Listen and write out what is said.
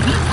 Mm-hmm.